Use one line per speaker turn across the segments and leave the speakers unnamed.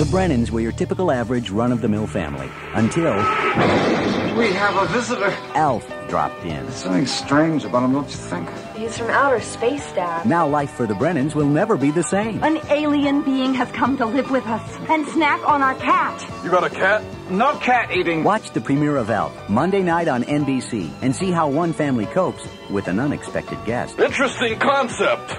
The Brennans were your typical average run of the mill family until.
We have a visitor.
Alf dropped in.
Something strange about him, don't you think?
He's from outer space, Dad.
Now life for the Brennans will never be the same.
An alien being has come to live with us and snack on our cat.
You got a cat?
No cat eating.
Watch the premiere of Alf Monday night on NBC and see how one family copes with an unexpected guest.
Interesting concept.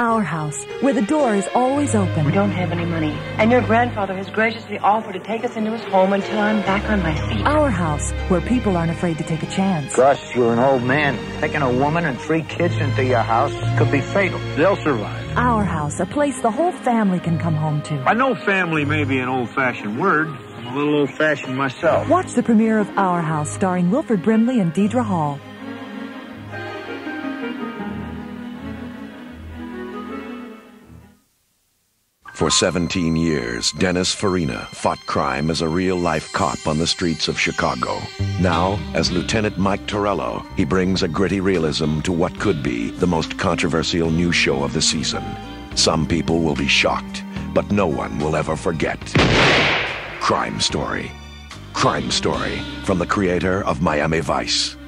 Our house, where the door is always open.
We don't have any money, and your grandfather has graciously offered to take us into his home until I'm back on my feet.
Our house, where people aren't afraid to take a chance.
Gus, you're an old man. Taking a woman and three kids into your house could be fatal.
They'll survive.
Our house, a place the whole family can come home to.
I know family may be an old-fashioned word. I'm a little old-fashioned myself.
Watch the premiere of Our House, starring Wilford Brimley and Deidre Hall.
For 17 years, Dennis Farina fought crime as a real-life cop on the streets of Chicago. Now, as Lieutenant Mike Torello, he brings a gritty realism to what could be the most controversial new show of the season. Some people will be shocked, but no one will ever forget. Crime Story. Crime Story from the creator of Miami Vice.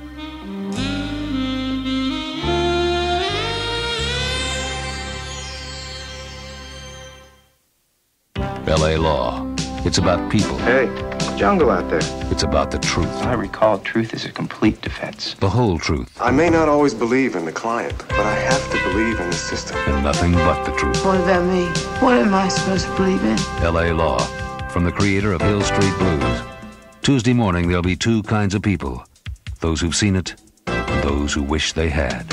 L.A. Law. It's about people.
Hey, jungle out there.
It's about the truth.
I recall truth is a complete defense.
The whole truth.
I may not always believe in the client, but I have to believe in the system.
And nothing but the truth.
What about me? What am I supposed to believe in?
L.A. Law. From the creator of Hill Street Blues. Tuesday morning, there'll be two kinds of people those who've seen it, and those who wish they had.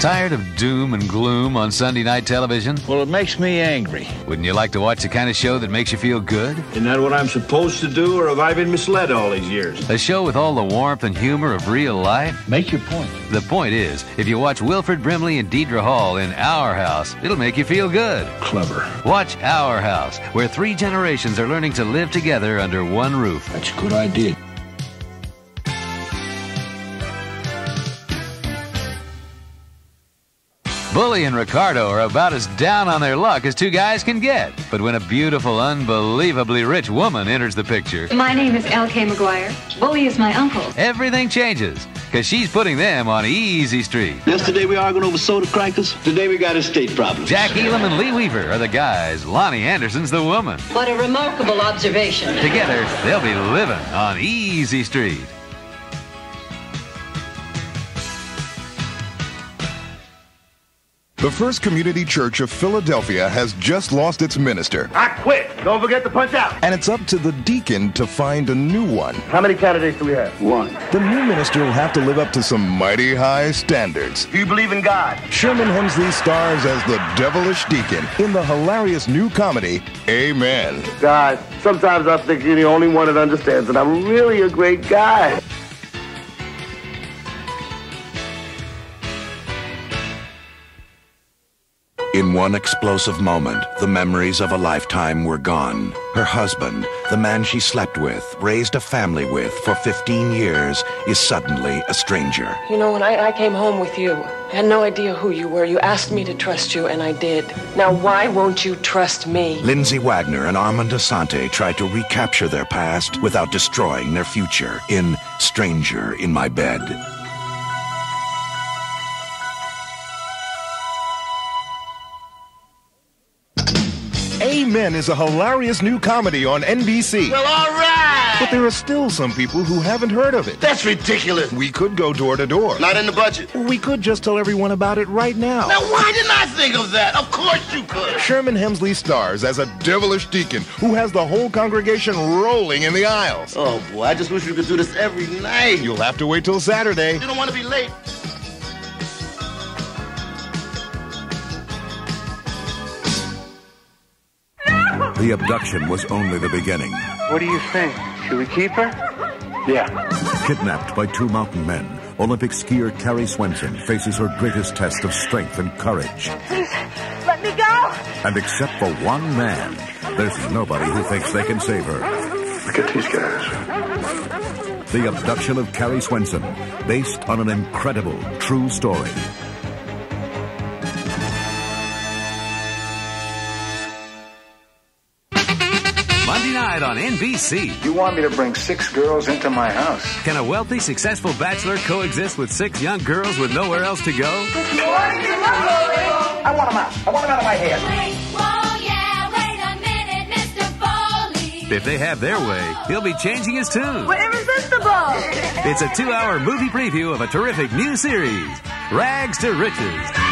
Tired of doom and gloom on Sunday night television?
Well, it makes me angry.
Wouldn't you like to watch the kind of show that makes you feel good?
Isn't that what I'm supposed to do, or have I been misled all these years?
A show with all the warmth and humor of real life?
Make your point.
The point is, if you watch Wilford Brimley and Deidre Hall in Our House, it'll make you feel good.
Clever.
Watch Our House, where three generations are learning to live together under one roof.
That's a good idea.
Bully and Ricardo are about as down on their luck as two guys can get. But when a beautiful, unbelievably rich woman enters the picture,
My name is L.K. McGuire. Bully is my uncle.
everything changes. Because she's putting them on Easy Street.
Yesterday we argued over soda crackers. Today we got estate problems.
Jack Elam and Lee Weaver are the guys. Loni Anderson's the woman.
What a remarkable observation.
Together, they'll be living on Easy Street.
The First Community Church of Philadelphia has just lost its minister.
I quit. Don't forget to punch out.
And it's up to the deacon to find a new one.
How many candidates do we have? One.
The new minister will have to live up to some mighty high standards.
Do you believe in God?
Sherman Hemsley stars as the devilish deacon in the hilarious new comedy, Amen.
God, sometimes I think you're the only one that understands that I'm really a great guy.
In one explosive moment, the memories of a lifetime were gone. Her husband, the man she slept with, raised a family with for 15 years, is suddenly a stranger.
You know, when I, I came home with you, I had no idea who you were. You asked me to trust you, and I did. Now, why won't you trust me?
Lindsay Wagner and Armand Assante try to recapture their past without destroying their future in Stranger in My Bed.
Amen is a hilarious new comedy on NBC.
Well, all right.
But there are still some people who haven't heard of it.
That's ridiculous.
We could go door to door.
Not in the budget.
We could just tell everyone about it right now.
Now, why didn't I think of that? Of course you could.
Sherman Hemsley stars as a devilish deacon who has the whole congregation rolling in the aisles.
Oh, boy, I just wish we could do this every night.
You'll have to wait till Saturday.
You don't want to be late.
The abduction was only the beginning.
What do you think? Should we keep her? Yeah.
Kidnapped by two mountain men, Olympic skier Kari Swenson faces her greatest test of strength and courage.
Please, let me go.
And except for one man, there's nobody who thinks they can save her.
Look at these guys.
The Abduction of Kari Swenson, based on an incredible true story.
NBC.
You want me to bring six girls into my house?
Can a wealthy, successful bachelor coexist with six young girls with nowhere else to go?
I want him out. I want him out of my hair.
If they have their way, he'll be changing his tune.
We're irresistible.
It's a two hour movie preview of a terrific new series, Rags to Riches.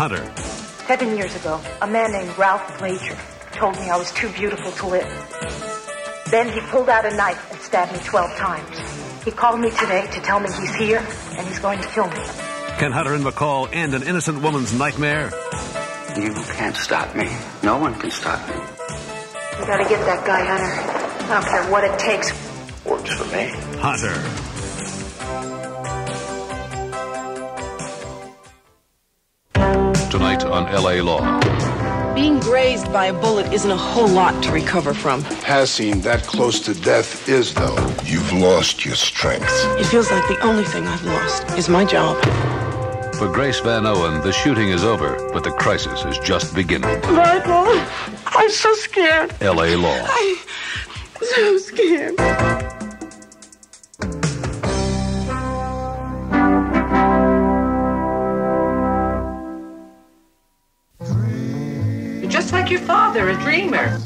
Tonight Hunter.
Seven years ago, a man named Ralph Glazer told me I was too beautiful to live. Then he pulled out a knife and stabbed me 12 times. He called me today to tell me he's here and he's going to kill me.
Can Hunter and McCall end an innocent woman's nightmare?
You can't stop me. No one can stop me.
You gotta get that guy, Hunter. I don't care what it takes.
Works for me.
Hunter.
Tonight on LA Law.
Being grazed by a bullet isn't a whole lot to recover from.
Passing that close to death is, though. You've lost your strength.
It feels like the only thing I've lost is my job.
For Grace Van Owen, the shooting is over, but the crisis is just beginning.
Michael, I'm so scared.
LA Law.
I'm so scared. Father, a dreamer.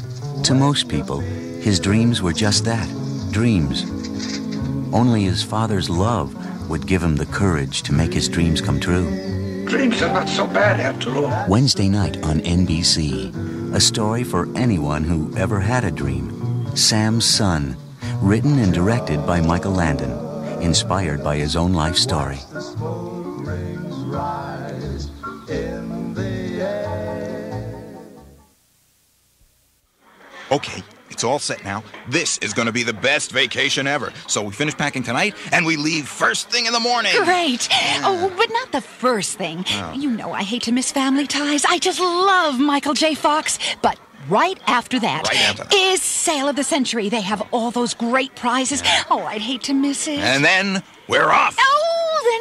To most people, his dreams were just that dreams. Only his father's love would give him the courage to make his dreams come true.
Dreams are not so bad after all.
Wednesday night on NBC. A story for anyone who ever had a dream. Sam's Son. Written and directed by Michael Landon. Inspired by his own life story.
Okay, it's all set now. This is going to be the best vacation ever. So we finish packing tonight and we leave first thing in the morning.
Great. Oh, but not the first thing.
Oh.
You know I hate to miss family ties. I just love Michael J. Fox. But right after that
Right after that.
is Sale of the Century. They have all those great prizes. Oh, I'd hate to miss it.
And then we're off.
Oh,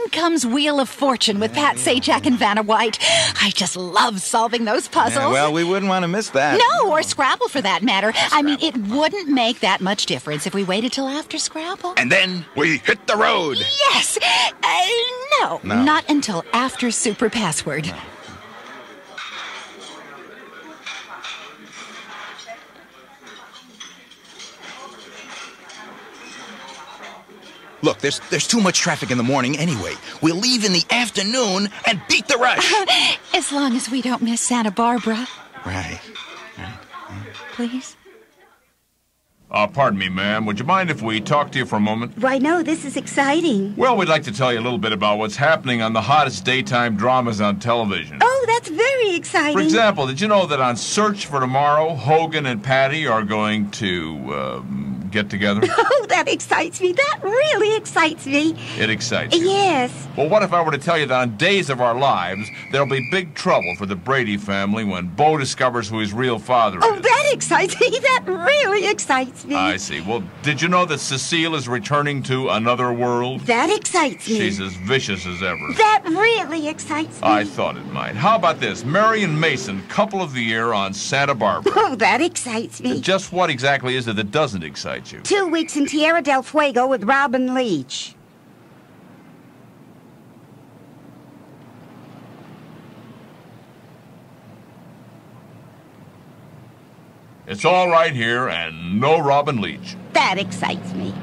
then comes Wheel of Fortune with Pat Sajak and Vanna White. I just love solving those puzzles.
Yeah, well, we wouldn't want to miss that.
no, or Scrabble for that matter. I mean, it wouldn't make that much difference if we waited till after Scrabble.
And then we hit the road.
Yes. Uh, no,
No.
not until after Super Password.
Look, there's there's too much traffic in the morning anyway. We'll leave in the afternoon and beat the rush.
as long as we don't miss Santa Barbara,
right.
please.
Uh, pardon me, ma'am. Would you mind if we talk to you for a moment?
Why, no, this is exciting.
Well, we'd like to tell you a little bit about what's happening on the hottest daytime dramas on television.
Oh, that's very exciting.
For example, did you know that on Search for Tomorrow, Hogan and Patty are going to um, get together?
Oh, that excites me. That really excites me.
It excites you.
Yes.
Well, what if I were to tell you that on Days of Our Lives, there'll be big trouble for the Brady family when Bo discovers who his real father
Oh,
is?
Oh, that excites me. That really excites me.
I see. Well, did you know that Cecile is returning to another world?
That excites me.
She's as vicious as ever.
That really excites me.
I thought it might. How about this? Mary and Mason, couple of the year on Santa Barbara.
Oh, that excites me.
Just what exactly is it that doesn't excite you?
Two weeks in Tierra del Fuego with Robin Leach.
It's all right here, and no Robin Leach.
That excites me.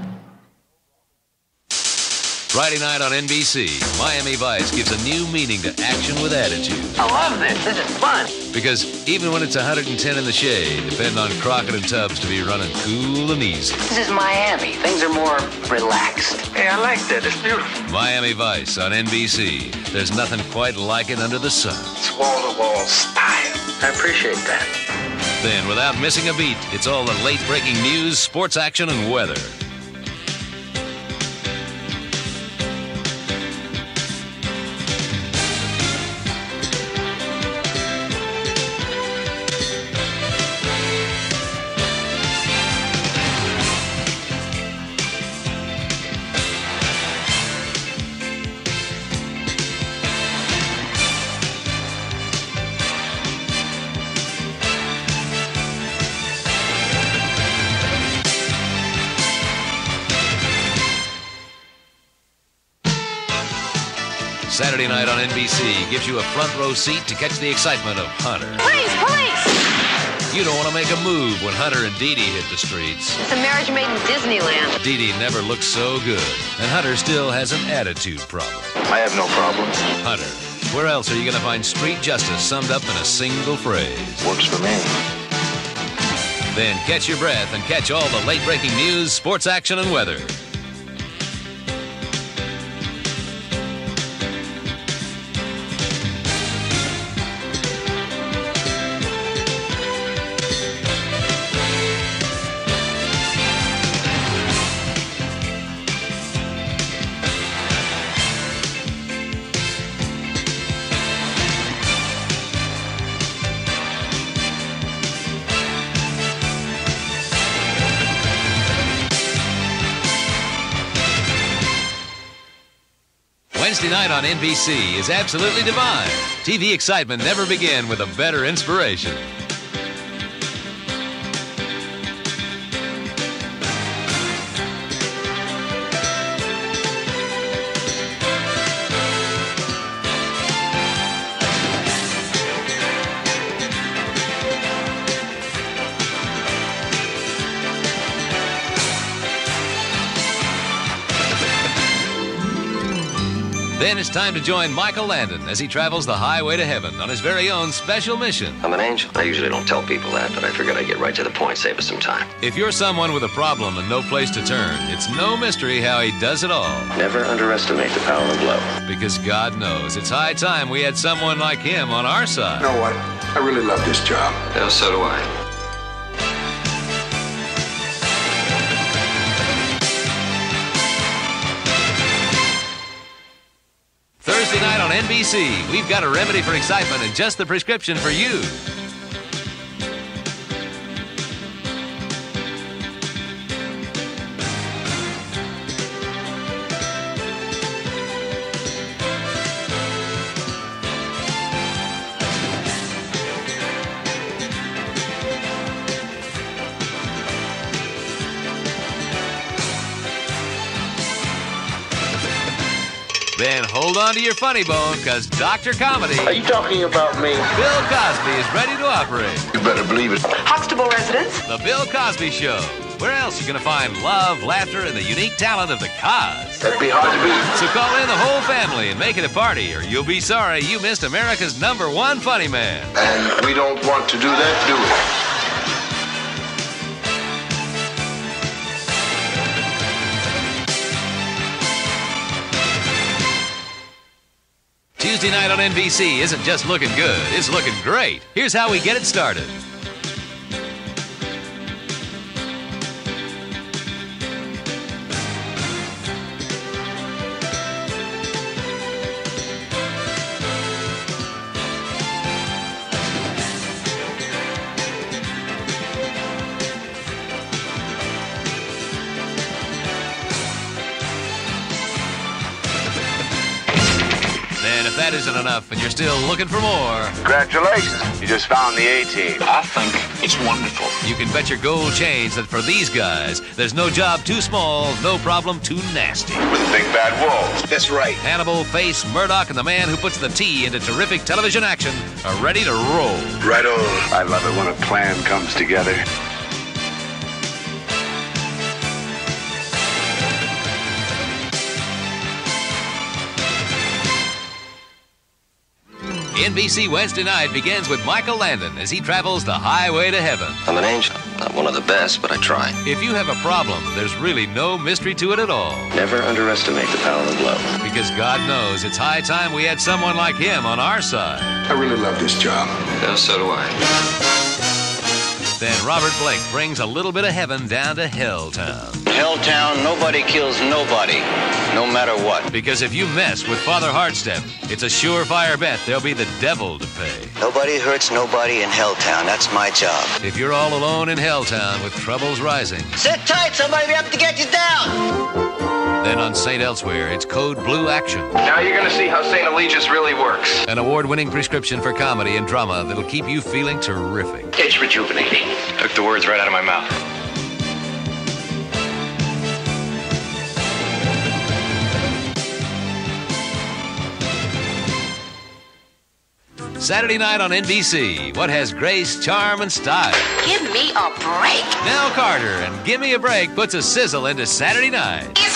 Friday night on NBC, Miami Vice gives a new meaning to action with attitude.
I love this. This is fun.
Because even when it's 110 in the shade, depend on Crockett and Tubbs to be running cool and easy.
This is Miami. Things are more relaxed. Hey, I like that. It's beautiful.
Miami Vice on NBC. There's nothing quite like it under the sun.
It's wall to wall style. I appreciate that.
Then, without missing a beat, it's all the late breaking news, sports action, and weather. Gives you a front row seat to catch the excitement of Hunter.
Police! Police!
You don't want to make a move when Hunter and Dee Dee hit the streets.
It's a marriage made in Disneyland.
Dee Dee never looks so good, and Hunter still has an attitude problem.
I have no problems.
Hunter, where else are you going to find street justice summed up in a single phrase?
Works for me.
Then catch your breath and catch all the late breaking news, sports action, and weather. On NBC is absolutely divine. TV excitement never began with a better inspiration. Then it's time to join Michael Landon as he travels the highway to heaven on his very own special mission.
I'm an angel. I usually don't tell people that, but I figured I'd get right to the point, save us some time.
If you're someone with a problem and no place to turn, it's no mystery how he does it all.
Never underestimate the power of love.
Because God knows it's high time we had someone like him on our side.
You know what? I really love this job.
Yeah, so do I.
on NBC, we've got a remedy for excitement and just the prescription for you. Then hold on to your funny bone, because Dr. Comedy.
Are you talking about me?
Bill Cosby is ready to operate.
You better believe it.
Huxtable residence.
The Bill Cosby Show. Where else are you going to find love, laughter, and the unique talent of the Cos?
That'd be hard to beat.
So call in the whole family and make it a party, or you'll be sorry you missed America's number one funny man.
And we don't want to do that, do we?
Night on NBC isn't just looking good, it's looking great. Here's how we get it started. Enough and you're still looking for more,
Congratulations. You just found the A team.
I think it's wonderful.
you can bet your gold chains that for these guys, there's no job too small, no problem too nasty.
With big bad wolves. That's right.
Hannibal, Face, Murdock, and the man who puts the T into terrific television action are ready to roll.
Right on. I love it when a plan comes together.
NBC Wednesday night begins with Michael Landon as he travels the highway to heaven.
I'm an angel. Not one of the best, but I try.
If you have a problem, there's really no mystery to it at all.
Never underestimate the power of love.
Because God knows it's high time we had someone like him on our side.
I really love this job.
Yeah, so do I.
Then Robert Blake brings a little bit of heaven down to Helltown.
Helltown, nobody kills nobody, no matter what.
Because if you mess with Father Hardstep, it's a surefire bet there'll be the devil to pay.
Nobody hurts nobody in Helltown. That's my job.
If you're all alone in Helltown with troubles rising,
Sit tight, somebody will be up to get you down.
Then on St. Elsewhere, it's Code Blue Action.
Now you're going to see how St. Eligius really works.
An award winning prescription for comedy and drama that'll keep you feeling terrific.
It's rejuvenating. Took the words right out of my mouth.
Saturday night on NBC. What has grace, charm, and style?
Give me a break.
Nell Carter and Gimme a Break puts a sizzle into Saturday night.
It's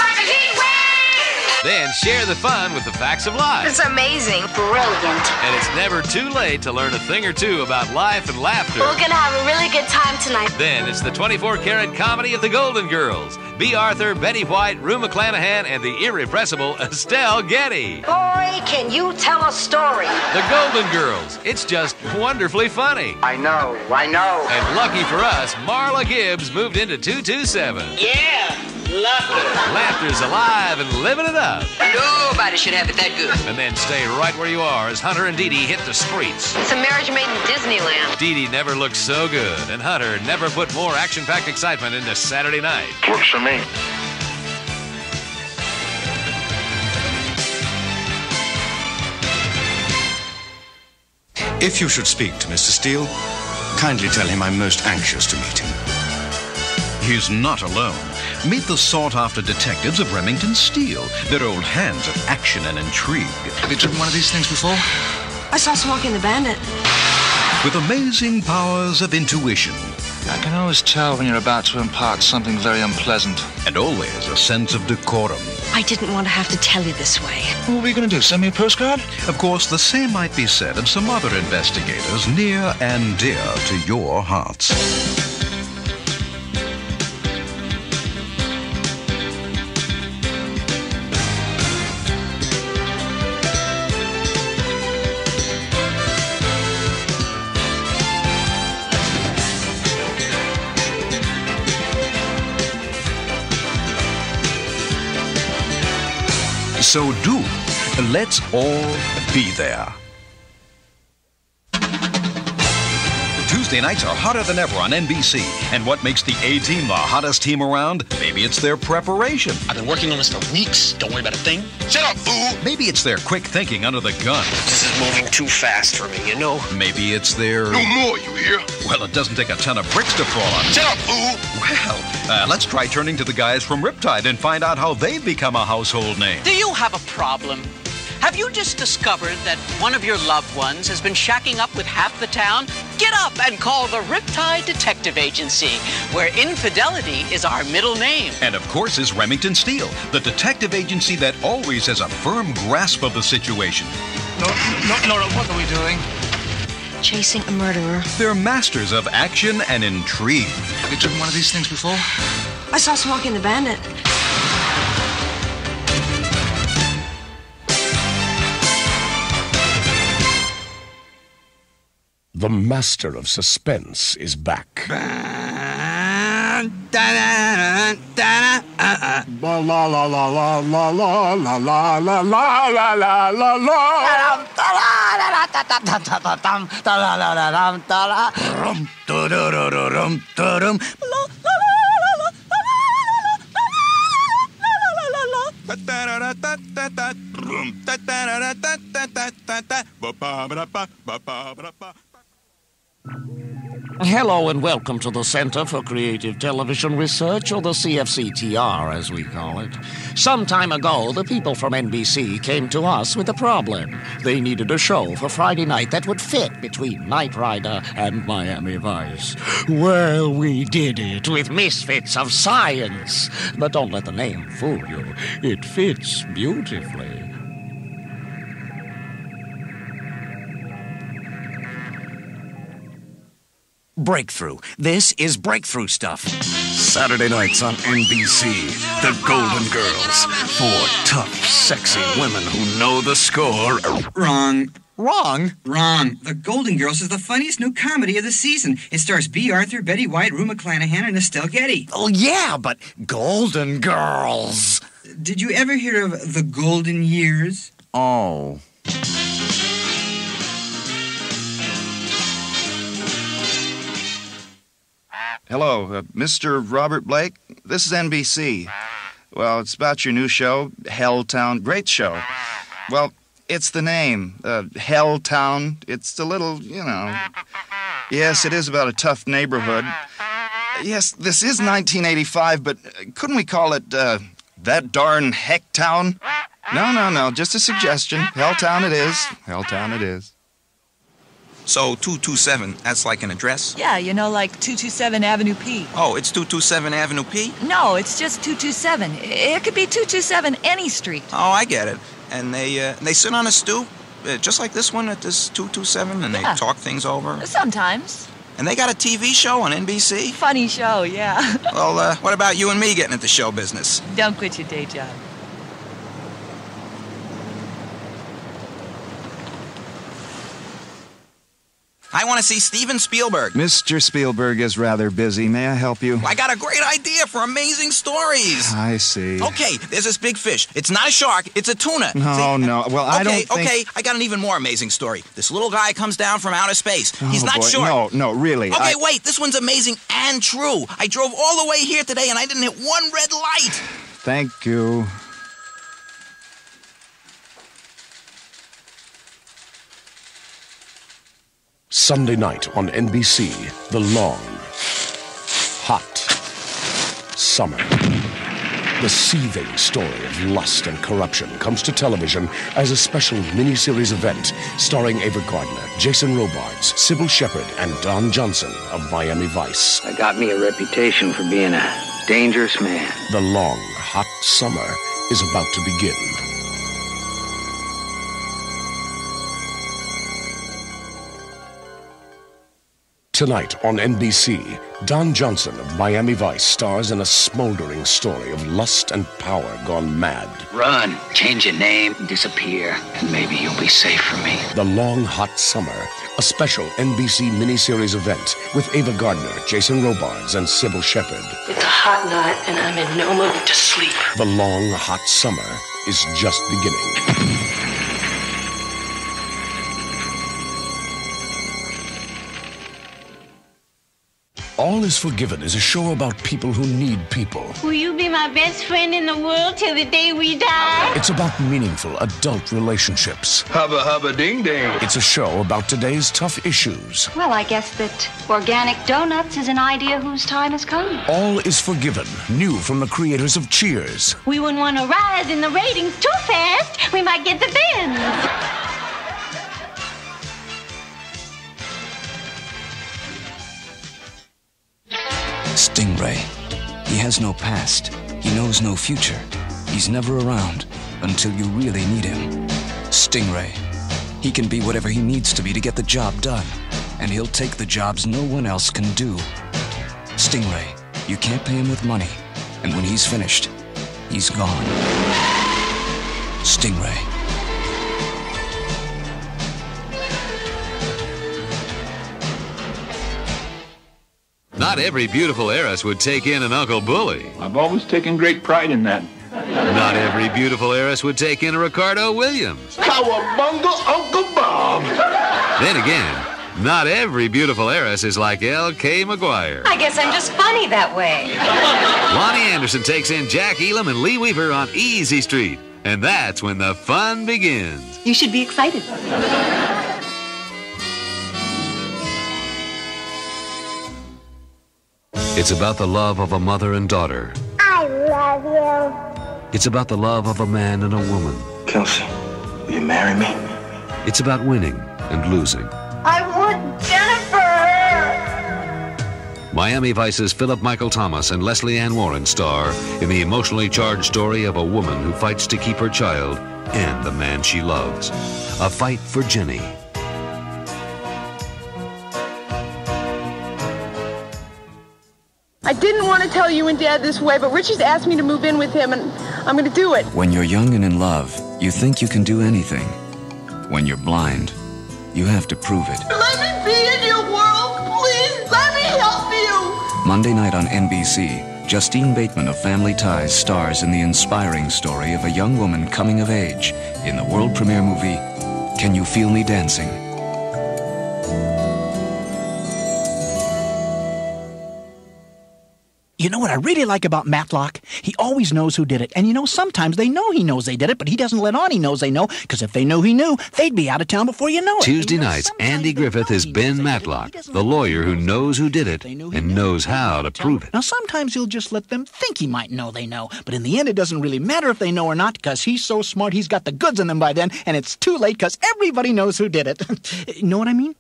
Then share the fun with the facts of life.
It's amazing. Brilliant.
And it's never too late to learn a thing or two about life and laughter.
We're going to have a really good time tonight.
Then it's the 24 karat comedy of the Golden Girls. Bea Arthur, Betty White, Rue McClanahan, and the irrepressible Estelle Getty.
Boy, can you tell a story?
The Golden Girls. It's just wonderfully funny.
I know, I know.
And lucky for us, Marla Gibbs moved into 227.
Yeah, lucky.
Laughter's alive and living it up.
Nobody should have it that good.
And then stay right where you are as Hunter and Dee Dee hit the streets.
It's a marriage made in Disneyland.
Dee Dee never looked so good, and Hunter never put more action packed excitement into Saturday night.
Works for me.
If you should speak to Mr. Steele, kindly tell him I'm most anxious to meet him.
He's not alone. Meet the sought-after detectives of Remington Steele. They're old hands at action and intrigue.
Have you driven one of these things before?
I saw Smokey and the Bandit.
With amazing powers of intuition.
I can always tell when you're about to impart something very unpleasant.
And always a sense of decorum.
I didn't want to have to tell you this way.
What were you going to do? Send me a postcard?
Of course, the same might be said of some other investigators near and dear to your hearts. So do. Let's all be there. Tuesday nights are hotter than ever on NBC. And what makes the A team the hottest team around? Maybe it's their preparation.
I've been working on this for weeks. Don't worry about a thing. Shut up, fool!
Maybe it's their quick thinking under the gun.
This is moving too fast for me, you know?
Maybe it's their.
No more, you hear?
Well, it doesn't take a ton of bricks to fall on.
Shut up, fool!
Well, uh, let's try turning to the guys from Riptide and find out how they've become a household name.
Do you have a problem? Have you just discovered that one of your loved ones has been shacking up with half the town? Get up and call the Riptide Detective Agency, where infidelity is our middle name.
And of course is Remington Steele, the detective agency that always has a firm grasp of the situation.
No, no, Nora, what are we doing?
Chasing a murderer.
They're masters of action and intrigue.
Have you driven one of these things before?
I saw Smokey and the Bandit.
The master of suspense is back.
Hello and welcome to the Center for Creative Television Research, or the CFCTR as we call it. Some time ago, the people from NBC came to us with a problem. They needed a show for Friday night that would fit between Knight Rider and Miami Vice. Well, we did it with Misfits of Science. But don't let the name fool you, it fits beautifully.
Breakthrough. This is breakthrough stuff.
Saturday nights on NBC, The Golden Girls. Four tough, sexy women who know the score.
Wrong.
Wrong?
Wrong. The Golden Girls is the funniest new comedy of the season. It stars Bea Arthur, Betty White, Rue McClanahan, and Estelle Getty.
Oh, yeah, but Golden Girls.
Did you ever hear of the Golden Years?
Oh.
Hello, uh, Mr. Robert Blake. This is NBC. Well, it's about your new show, Helltown. Great show. Well, it's the name, uh, Helltown. It's a little, you know. Yes, it is about a tough neighborhood. Yes, this is 1985, but uh, couldn't we call it, uh, That Darn Hecktown? No, no, no, just a suggestion. Helltown it is. Helltown it is.
So 227, that's like an address?
Yeah, you know, like 227 Avenue P.
Oh, it's 227 Avenue P?
No, it's just 227. It could be 227 any street.
Oh, I get it. And they uh, they sit on a stoop, uh, just like this one at this 227, and
Yeah.
they talk things over.
Sometimes.
And they got a TV show on NBC?
Funny show, yeah.
Well, uh, what about you and me getting into show business?
Don't quit your day job.
I want to see Steven Spielberg.
Mr. Spielberg is rather busy. May I help you?
I got a great idea for amazing stories.
I see.
Okay, there's this big fish. It's not a shark, it's a tuna.
No,
See?
no. Well, I
okay,
don't think-
Okay, I got an even more amazing story. This little guy comes down from outer space. Oh, He's
Oh,
not
boy.
short.
No, no, really.
Okay,
I-
wait. This one's amazing and true. I drove all the way here today and I didn't hit one red light.
Thank you.
Sunday night on NBC, The Long, Hot, Summer. The seething story of lust and corruption comes to television as a special miniseries event starring Ava Gardner, Jason Robards, Cybill Shepherd, and Don Johnson of Miami Vice.
I got me a reputation for being a dangerous man.
The long, hot summer is about to begin. Tonight on NBC, Don Johnson of Miami Vice stars in a smoldering story of lust and power gone mad.
Run, change your name, disappear, and maybe you'll be safe from me.
The Long Hot Summer, a special NBC miniseries event with Ava Gardner, Jason Robards, and Cybill Shepherd.
It's a hot night, and I'm in no mood to sleep.
The Long Hot Summer is just beginning. All is Forgiven is a show about people who need people.
Will you be my best friend in the world till the day we die?
It's about meaningful adult relationships.
Hubba hubba ding ding.
It's a show about today's tough issues.
Well, I guess that organic donuts is an idea whose time has come.
All is Forgiven, new from the creators of Cheers.
We wouldn't want to rise in the ratings too fast. We might get the bins.
Stingray. He has no past. He knows no future. He's never around until you really need him. Stingray. He can be whatever he needs to be to get the job done, and he'll take the jobs no one else can do. Stingray. You can't pay him with money, and when he's finished, he's gone. Stingray.
Not every beautiful heiress would take in an Uncle Bully.
I've always taken great pride in that.
Not every beautiful heiress would take in a Ricardo Williams.
Cowabunga, Uncle Bob.
Then again, not every beautiful heiress is like L.K. McGuire.
I guess I'm just funny that way.
Loni Anderson takes in Jack Elam and Lee Weaver on Easy Street. And that's when the fun begins.
You should be excited.
It's about the love of a mother and daughter.
I love you.
It's about the love of a man and a woman.
Kelsey, will you marry me?
It's about winning and losing.
I want Jennifer.
Miami Vice's Philip Michael Thomas and Lesley Ann Warren star in the emotionally charged story of a woman who fights to keep her child and the man she loves. A fight for Jenny.
I didn't want to tell you and Dad this way, but Richie's asked me to move in with him, and I'm going to do it.
When you're young and in love, you think you can do anything. When you're blind, you have to prove it.
Let me be in your world, please. Let me help you.
Monday night on NBC, Justine Bateman of Family Ties stars in the inspiring story of a young woman coming of age in the world premiere movie, Can You Feel Me Dancing?
You know what I really like about Matlock? He always knows who did it. And you know, sometimes they know he knows they did it, but he doesn't let on he knows they know, because if they knew he knew, they'd be out of town before you know it.
Tuesday nights, Andy Griffith is Ben Matlock, the lawyer who knows who did it and knows how to prove it.
Now, sometimes he'll just let them think he might know they know, but in the end, it doesn't really matter if they know or not, because he's so smart he's got the goods on them by then, and it's too late because everybody knows who did it. You know what I mean?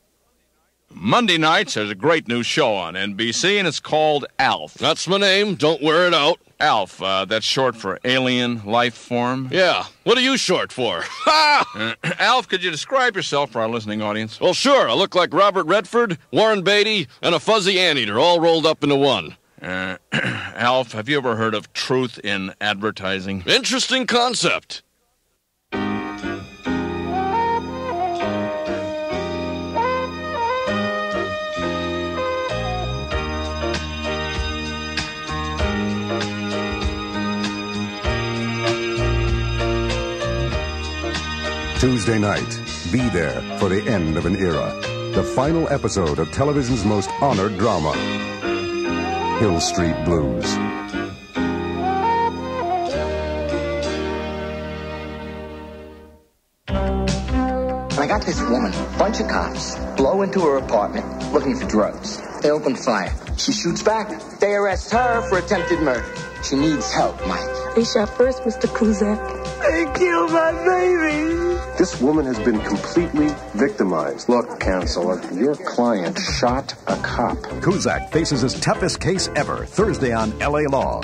Monday nights, there's a great new show on NBC, and it's called Alf.
That's my name. Don't wear it out.
Alf, uh, that's short for Alien Life Form.
Yeah. What are you short for?
Uh, Alf, could you describe yourself for our listening audience?
Well, sure. I look like Robert Redford, Warren Beatty, and a fuzzy anteater all rolled up into one.
Uh, Alf, have you ever heard of truth in advertising?
Interesting concept.
Tuesday night, be there for the end of an era. The final episode of television's most honored drama, Hill Street Blues.
I got this woman, bunch of cops, blow into her apartment looking for drugs. They open fire. She shoots back. They arrest her for attempted murder. She needs help, Mike.
They shot first, Mr. Kuzak.
They killed my baby.
This woman has been completely victimized. Look, counselor, your client shot a cop.
Kuzak faces his toughest case ever Thursday on LA Law.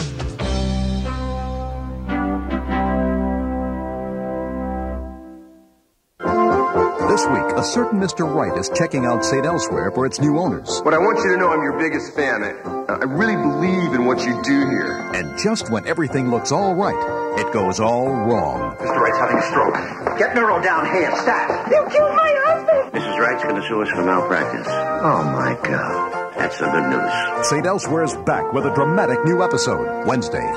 This week, a certain Mr. Wright is checking out St. Elsewhere for its new owners.
But I want you to know I'm your biggest fan. I, I really believe in what you do here.
And just when everything looks all right, it goes all wrong.
Mr. Wright's having a stroke. Get Neuro down here, stat.
You killed my husband!
Mrs. Wright's going to sue us for malpractice. Oh, my God. That's the good news.
St. Elsewhere's back with a dramatic new episode Wednesday.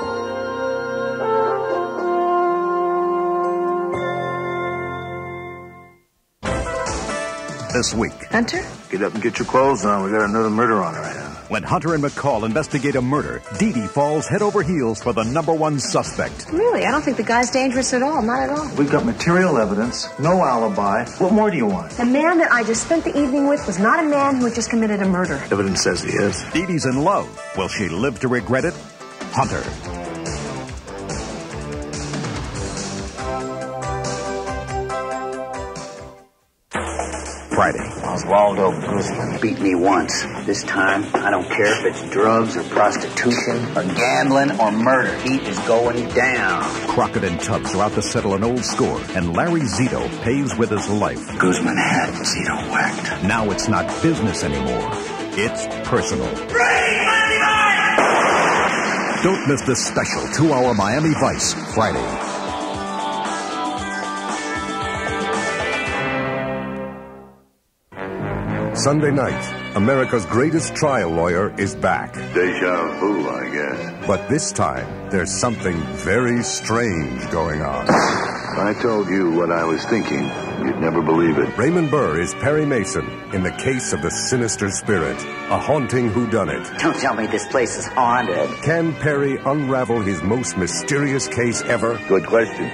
This week.
Hunter?
Get up and get your clothes on. We got another murder on our hands.
When Hunter and McCall investigate a murder, Dee Dee falls head over heels for the number one suspect.
Really? I don't think the guy's dangerous at all. Not at all.
We've got material evidence, no alibi. What more do you want?
The man that I just spent the evening with was not a man who had just committed a murder.
Evidence says he is.
Dee Dee's in love. Will she live to regret it? Hunter. Friday.
Oswaldo Guzman beat me once. This time, I don't care if it's drugs or prostitution or gambling or murder. He is going down.
Crockett and Tubbs are out to settle an old score, and Larry Zito pays with his life.
Guzman had Zito whacked.
Now it's not business anymore. It's personal. Don't miss this special two-hour Miami Vice Friday.
Sunday night, America's greatest trial lawyer is back.
Deja vu, I guess.
But this time, there's something very strange going on.
If I told you what I was thinking, you'd never believe it.
Raymond Burr is Perry Mason in the case of the sinister spirit, a haunting whodunit.
Don't tell me this place is haunted.
Can Perry unravel his most mysterious case ever?
Good question.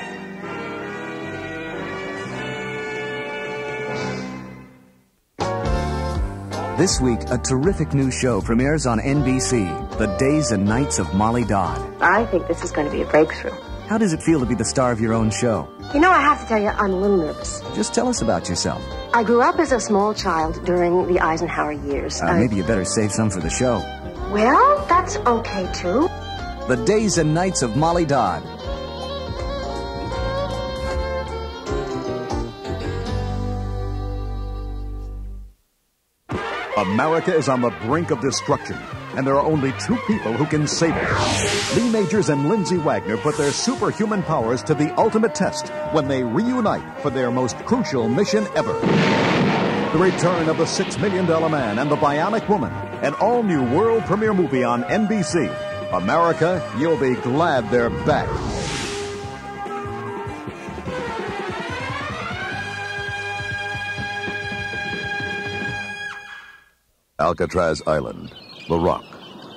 This week, a terrific new show premieres on NBC The Days and Nights of Molly Dodd.
I think this is going to be a breakthrough.
How does it feel to be the star of your own show?
You know, I have to tell you, I'm a little nervous.
Just tell us about yourself.
I grew up as a small child during the Eisenhower years.
Uh,
I-
maybe you better save some for the show.
Well, that's okay, too.
The Days and Nights of Molly Dodd.
America is on the brink of destruction, and there are only two people who can save it. Lee Majors and Lindsay Wagner put their superhuman powers to the ultimate test when they reunite for their most crucial mission ever. The Return of the Six Million Dollar Man and the Bionic Woman, an all new world premiere movie on NBC. America, you'll be glad they're back.
Alcatraz Island, the rock,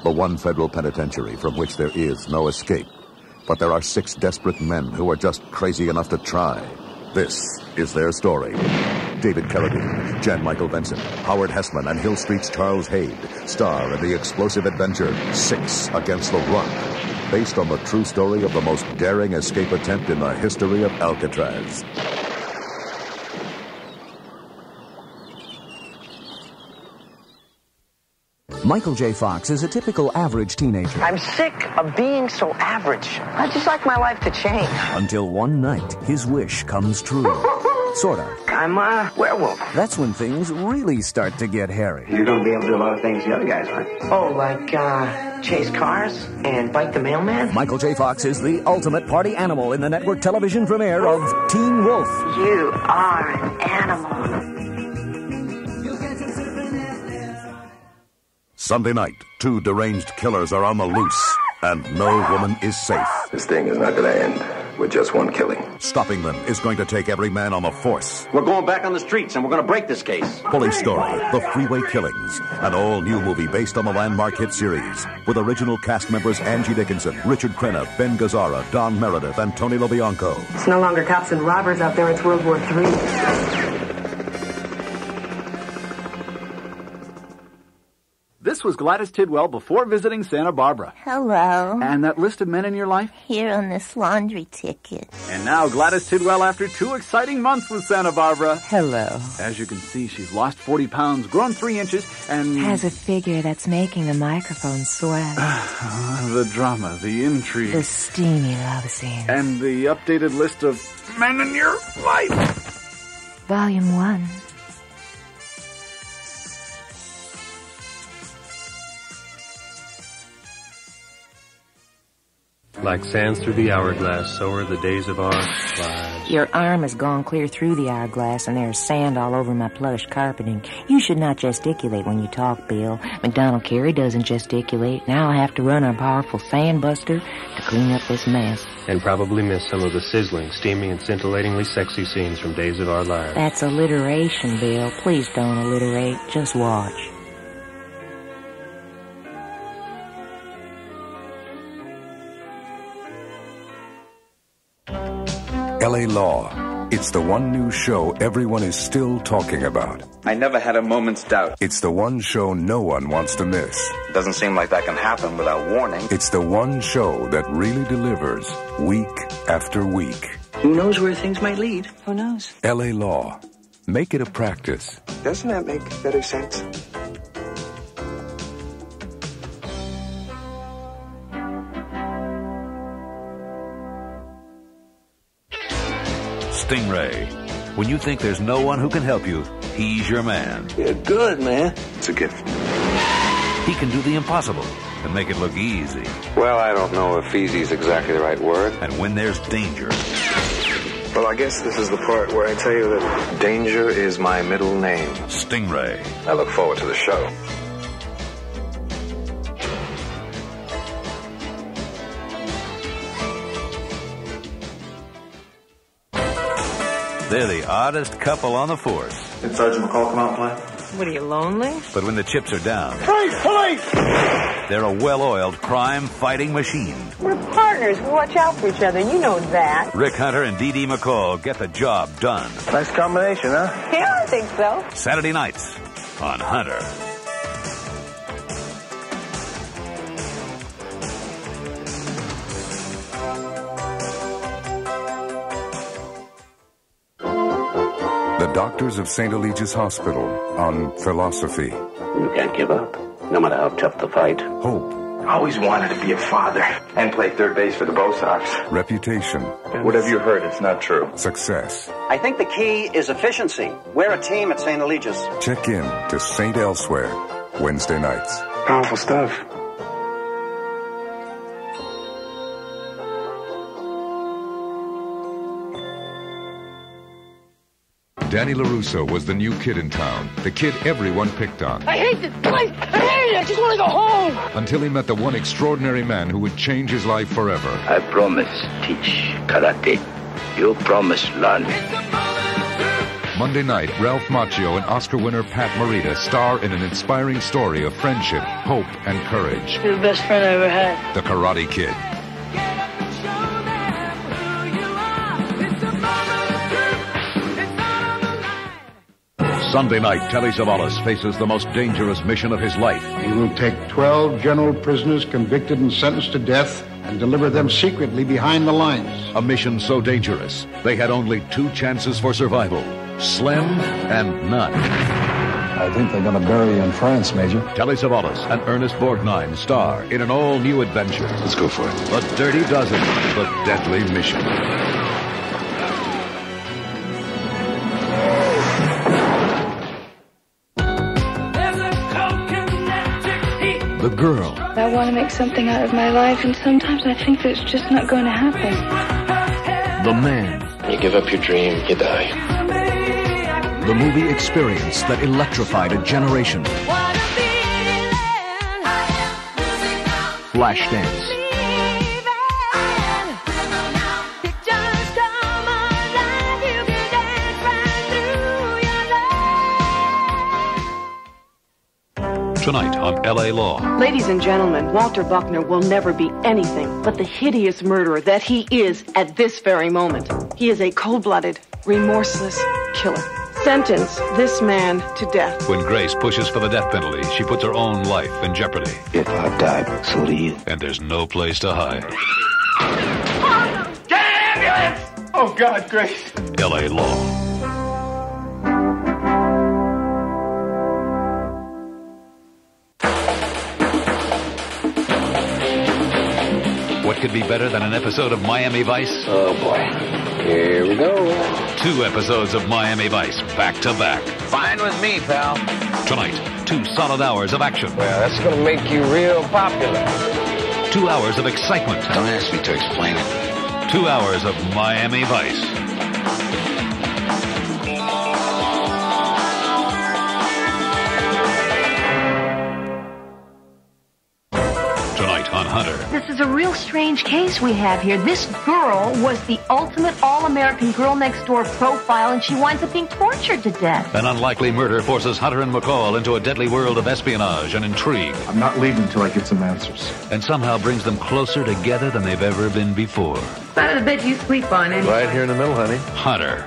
the one federal penitentiary from which there is no escape. But there are six desperate men who are just crazy enough to try. This is their story. David Carradine, Jan Michael Vincent, Howard Hesseman, and Hill Street's Charles Haid star in the explosive adventure Six Against the Rock, based on the true story of the most daring escape attempt in the history of Alcatraz.
Michael J. Fox is a typical average teenager.
I'm sick of being so average. I just like my life to change.
Until one night, his wish comes true. sort of.
I'm a werewolf.
That's when things really start to get hairy.
You're going to be able to do a lot of things the other guys aren't. Oh, like uh, chase cars and bite the mailman?
Michael J. Fox is the ultimate party animal in the network television premiere of Teen Wolf.
You are an animal.
Sunday night, two deranged killers are on the loose, and no woman is safe.
This thing is not going to end with just one killing.
Stopping them is going to take every man on the force.
We're going back on the streets and we're going to break this case.
Police Story, The Freeway Killings, an all new movie based on the landmark hit series, with original cast members Angie Dickinson, Richard Crenna, Ben Gazzara, Don Meredith, and Tony LoBianco.
It's no longer cops and robbers out there, it's World War III.
This was Gladys Tidwell before visiting Santa Barbara.
Hello.
And that list of men in your life?
Here on this laundry ticket.
And now Gladys Tidwell after two exciting months with Santa Barbara.
Hello.
As you can see, she's lost 40 pounds, grown three inches, and...
Has a figure that's making the microphone sweat.
the drama, the intrigue.
The steamy love scene.
And the updated list of men in your life.
Volume 1.
Like sands through the hourglass, so are the days of our lives.
Your arm has gone clear through the hourglass and there's sand all over my plush carpeting. You should not gesticulate when you talk, Bill. Macdonald Carey doesn't gesticulate. Now I have to run our powerful sand buster to clean up this mess.
And probably miss some of the sizzling, steamy, and scintillatingly sexy scenes from Days of Our Lives.
That's alliteration, Bill. Please don't alliterate. Just watch.
LA Law. It's the one new show everyone is still talking about.
I never had a moment's doubt.
It's the one show no one wants to miss.
Doesn't seem like that can happen without warning.
It's the one show that really delivers week after week.
Who knows where things might lead?
Who knows?
LA Law. Make it a practice.
Doesn't that make better sense?
Stingray. When you think there's no one who can help you, he's your man.
You're good, man.
It's a gift.
He can do the impossible and make it look easy.
Well, I don't know if easy is exactly the right word.
And when there's danger,
Well, I guess this is the part where I tell you that danger is my middle name.
Stingray.
I look forward to the show.
They're the oddest couple on the force.
Did Sergeant McCall come out and play?
What are you, lonely?
But when the chips are down,
Police! Police!
they're a well-oiled crime-fighting machine.
We're partners. We watch out for each other. You know that.
Rick Hunter and Dee Dee McCall get the job done.
Nice combination, huh?
Yeah, I think so.
Saturday nights on Hunter.
Doctors of St. Eligius Hospital on philosophy,
You can't give up, no matter how tough the fight.
hope,
I always wanted to be a father and play third base for the Bo Sox.
reputation,
Whatever you heard, it's not true.
success.
I think the key is efficiency. We're a team at St. Eligius.
Check in to St. Elsewhere, Wednesday nights.
Powerful stuff.
Danny LaRusso was the new kid in town, the kid everyone picked on,
I hate this place! I hate it! I just want to go home!
until he met the one extraordinary man who would change his life forever.
I promise teach karate. You promise learn.
Monday night, Ralph Macchio and Oscar winner Pat Morita star in an inspiring story of friendship, hope, and courage.
You're the best friend I ever had.
The Karate Kid.
Sunday night, Telly Savalas faces the most dangerous mission of his life.
He will take 12 general prisoners convicted and sentenced to death and deliver them secretly behind the lines.
A mission so dangerous, they had only two chances for survival Slim and none.
I think they're going to bury you in France, Major.
Telly Savalas and Ernest Borgnine star in an all-new adventure.
Let's go for it.
The Dirty Dozen, The Deadly Mission.
Want to make something out of my life, and sometimes I think that it's just not going to happen.
the man,
you give up your dream, you die.
The movie experience that electrified a generation. Flashdance.
Tonight on LA Law.
Ladies and gentlemen, Walter Buckner will never be anything but the hideous murderer that he is at this very moment. He is a cold-blooded, remorseless killer. Sentence this man to death.
When Grace pushes for the death penalty, she puts her own life in jeopardy.
If I die, so do you.
And there's no place to hide.
Get an ambulance!
Oh, God, Grace.
LA Law. Could be better than an episode of Miami Vice?
Oh, boy. Here we go.
Two episodes of Miami Vice back to back.
Fine with me, pal.
Tonight, two solid hours of action.
Well, that's going to make you real popular.
Two hours of excitement.
Don't ask me to explain it.
Two hours of Miami Vice.
Is a real strange case we have here. This girl was the ultimate all-American girl next door profile, and she winds up being tortured to death.
An unlikely murder forces Hunter and McCall into a deadly world of espionage and intrigue,
I'm not leaving until I get some answers.
and somehow brings them closer together than they've ever been before.
Better the bed you sleep on,
Right here in the middle, honey.
Hunter.